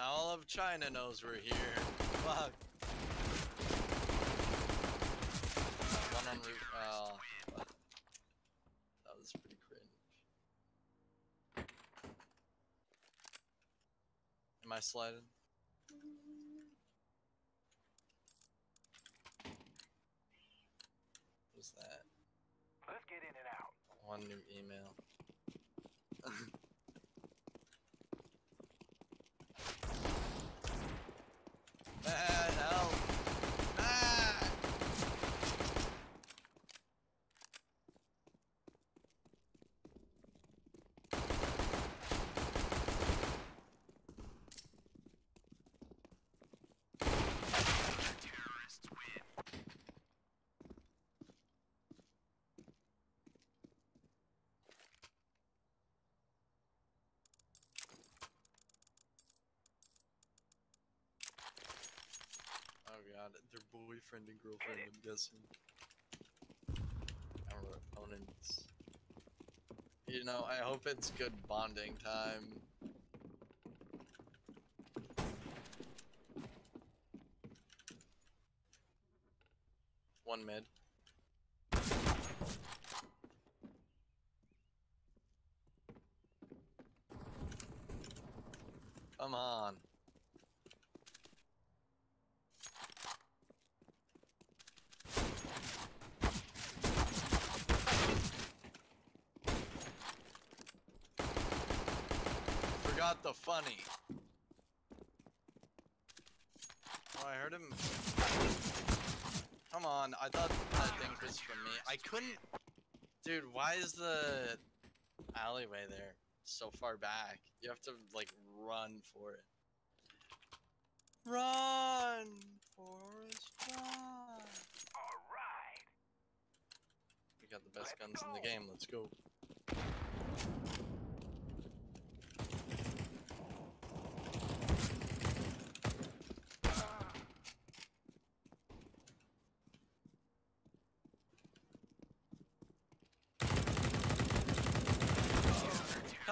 Now all of China knows we're here. Fuck. Uh, one on roof. Oh, that was pretty cringe. Am I sliding? What's that? Let's get in and out. One new email. Boyfriend and girlfriend, I'm guessing. Our opponents. You know, I hope it's good bonding time. One mid. Come on. Forgot the funny. Oh, I heard him. Come on, I thought that thing was from me. I couldn't. Dude, why is the alleyway there so far back? You have to, like, run for it. Run! Forrest, run! Alright. We got the best guns in the game, let's go.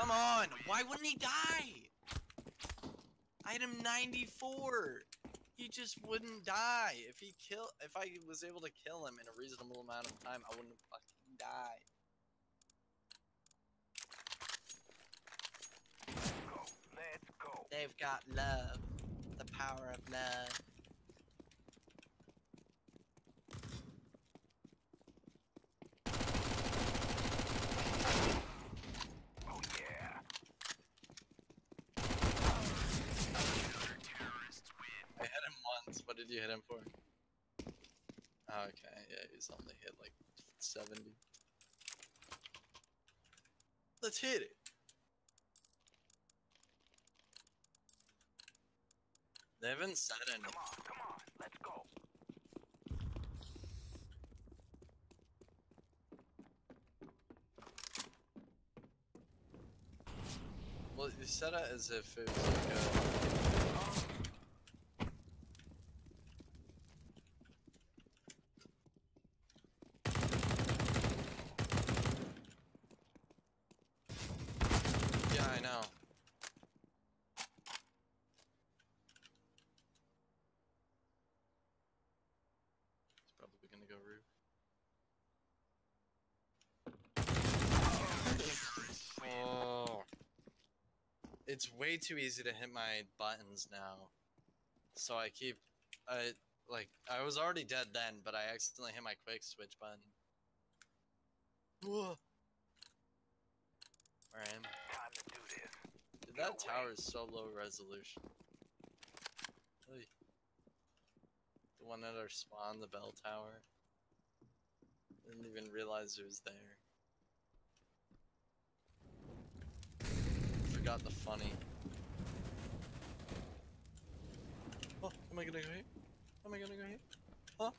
Come on! Why wouldn't he die? Item 94! He just wouldn't die. If he kill if I was able to kill him in a reasonable amount of time, I wouldn't fucking die. Let's Go. Let's go. They've got love. The power of love. Oh yeah. I hit him once. What did you hit him for? Okay, yeah, he's only hit like 70. Let's hit it. They haven't said anything. Come on. Come on. Let's go. Well, you said it as if it was like a. Yeah, I know. He's probably gonna go roof. Oh. It's way too easy to hit my buttons now. So I keep I like I was already dead then, but I accidentally hit my quick switch button. Where I am. Dude, that tower is so low resolution. Oy. The one that our spawn, the bell tower. Didn't even realize it was there. Forgot the funny. Oh, am I gonna go here? Am I gonna go here? Huh?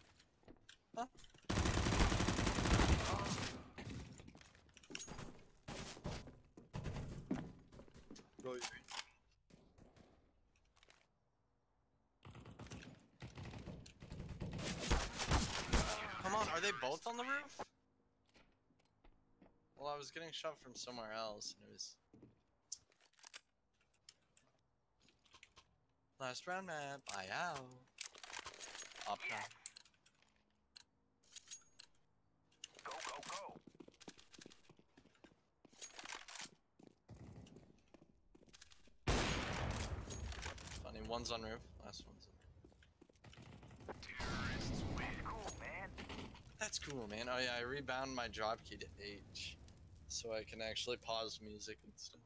Huh? Right. Come on, are they both on the roof? Well, I was getting shot from somewhere else, and it was. Last round map, I out. Up now. Go, go, go. Funny, one's on roof. That's cool, man. Oh yeah, I rebound my drop key to H, so I can actually pause music and stuff.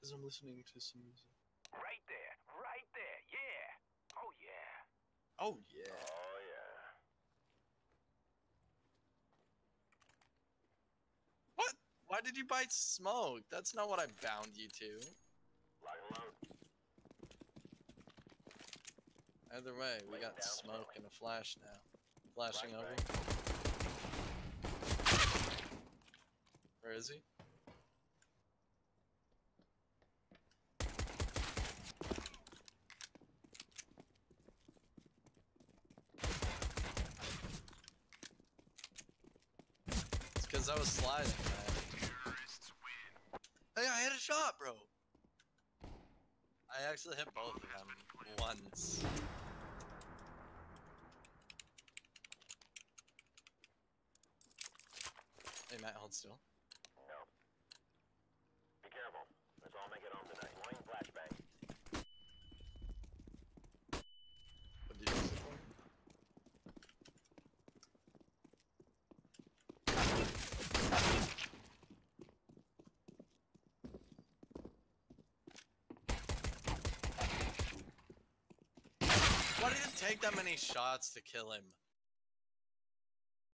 Cause I'm listening to some music. Right there, right there, yeah. Oh yeah. Oh yeah. Oh yeah. What? Why did you bite smoke? That's not what I bound you to. Either way, we got smoke and a flash now. Flashing over. Where is he? It's because I was sliding, man. Hey, I had a shot, bro. I actually hit both of them once. Hey, Matt, hold still. Careful. Let's all make it home tonight. Laying flashbang. What did you for? Why did it take that many shots to kill him?